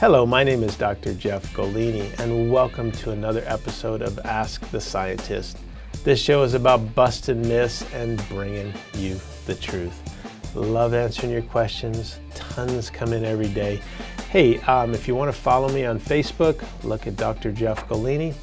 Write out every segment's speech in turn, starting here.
Hello, my name is Dr. Jeff Golini, and welcome to another episode of Ask the Scientist. This show is about busting myths and bringing you the truth. Love answering your questions. Tons come in every day. Hey, um, if you want to follow me on Facebook, look at Dr. Jeff Golini.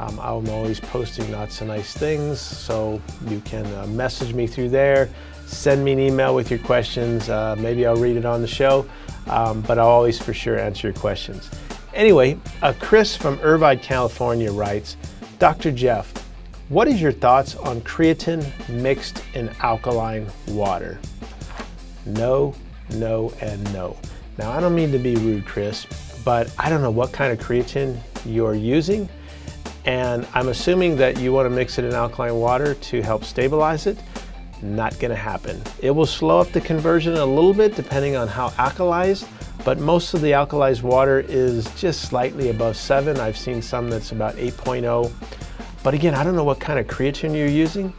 Um, I'm always posting lots of nice things, so you can uh, message me through there. Send me an email with your questions. Uh, maybe I'll read it on the show, um, but I'll always for sure answer your questions. Anyway, uh, Chris from Irvine, California writes Dr. Jeff, what is your thoughts on creatine mixed in alkaline water? No, no, and no. Now, I don't mean to be rude, Chris, but I don't know what kind of creatine you're using. And I'm assuming that you want to mix it in alkaline water to help stabilize it. Not going to happen. It will slow up the conversion a little bit depending on how alkalized, but most of the alkalized water is just slightly above 7. I've seen some that's about 8.0. But again, I don't know what kind of creatine you're using.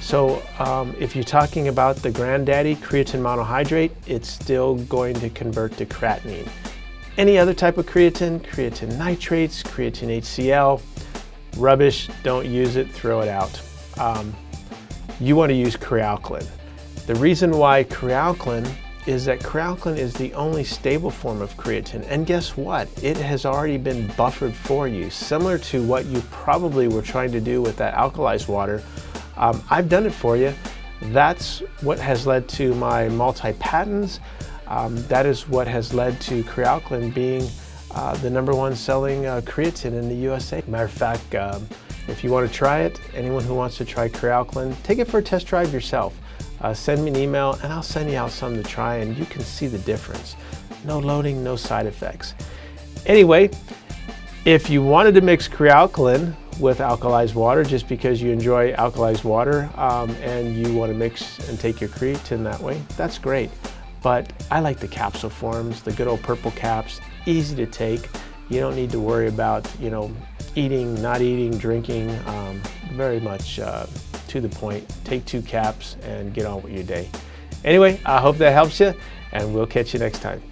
So um, if you're talking about the granddaddy creatine monohydrate, it's still going to convert to creatinine. Any other type of creatine, creatine nitrates, creatine HCl, rubbish, don't use it, throw it out. Um, you want to use Kre-Alkalyn. The reason why Kre-Alkalyn is that Kre-Alkalyn is the only stable form of creatine. And guess what? It has already been buffered for you, similar to what you probably were trying to do with that alkalized water. Um, I've done it for you. That's what has led to my multi-patents. Um, that is what has led to Kre-Alkalyn being uh, the number one selling uh, creatine in the USA. Matter of fact, um, if you want to try it, anyone who wants to try Kre-Alkalyn, take it for a test drive yourself. Uh, send me an email and I'll send you out some to try and you can see the difference. No loading, no side effects. Anyway, if you wanted to mix Kre-Alkalyn with alkalized water just because you enjoy alkalized water um, and you want to mix and take your creatine that way, that's great. But I like the capsule forms, the good old purple caps, easy to take. You don't need to worry about, you know, eating, not eating, drinking, um, very much uh, to the point. Take two caps and get on with your day. Anyway, I hope that helps you and we'll catch you next time.